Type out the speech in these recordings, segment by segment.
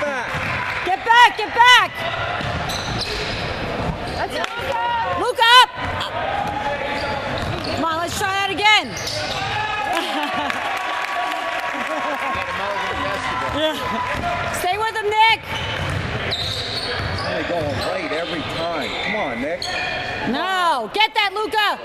No. Get back. Get back. Get back. Luca up. Come on, let's try that again. yeah. Stay with him, Nick. They're going right every time. Come on, Nick. No. Get that, Luca.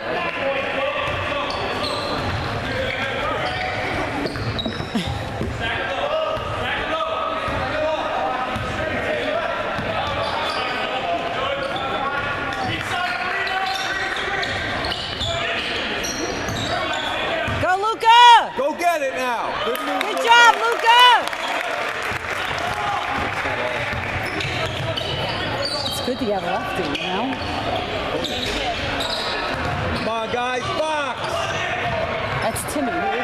Go, Luca. Go get it now. Good move. Good job, Luca. It's good to have a lefty, you know? Come on, guys. Box. That's Timmy.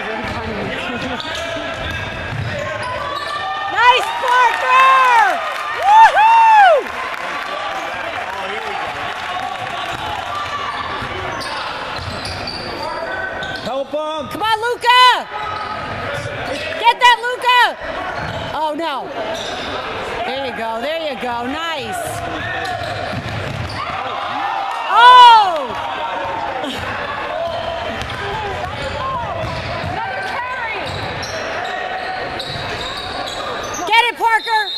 bump. Come on, Luca. Get that, Luca. Oh, no. There you go. There you go. Nice. Oh! Get it, Parker.